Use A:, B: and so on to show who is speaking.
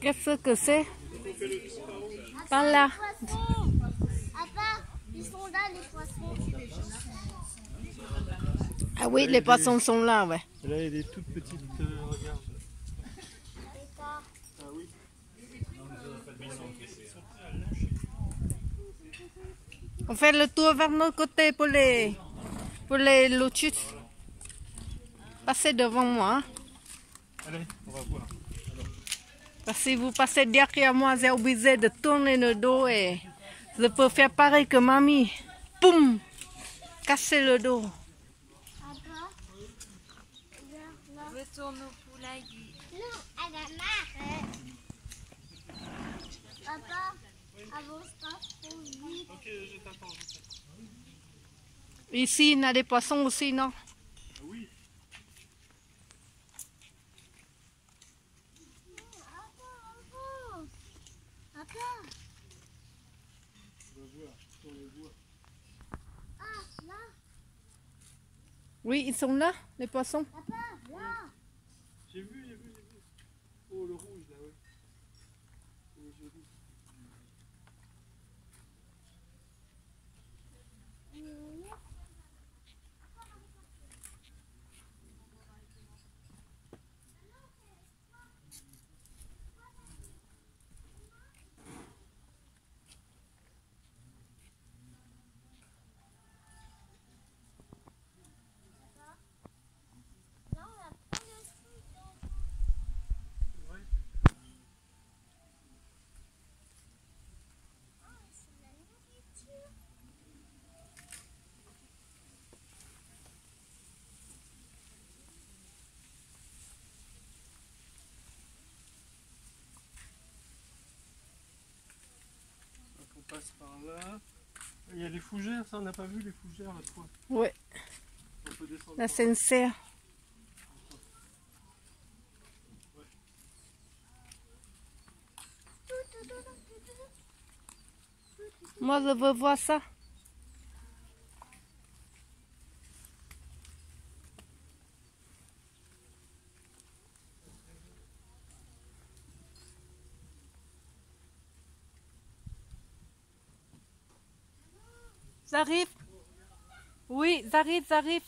A: Qu'est-ce que c'est Par là.
B: Ils sont là les poissons.
A: Ah oui, les poissons sont là, ouais.
C: Là, il y a des toutes petites. euh, regarde. Ah oui.
A: On fait le tour vers notre côté pour les, pour les lotus. Passez devant moi. hein.
C: Allez, on va voir.
A: Parce que si vous passez derrière moi, j'ai obligé de tourner le dos et je peux faire pareil que mamie. Poum Casser le dos.
D: Retourne au poulailler.
B: Non, elle a marre. Papa, avance pas trop vite.
C: Ok, je t'attends.
A: Ici, il y a des poissons aussi, non
C: Ah oui.
B: Papa, avance.
C: On va voir. On
B: ah, là.
A: Oui, ils sont là, les poissons.
B: Papa, là.
C: J'ai vu, j'ai vu, j'ai vu. Oh, le rouge là, ouais. Oh, joli. Passe par là. Il y a les fougères, ça on n'a pas vu les fougères la fois.
A: Ouais,
C: On peut descendre.
A: la sincère. Moi, je veux voir ça. J'arrive. Oui, j'arrive, j'arrive.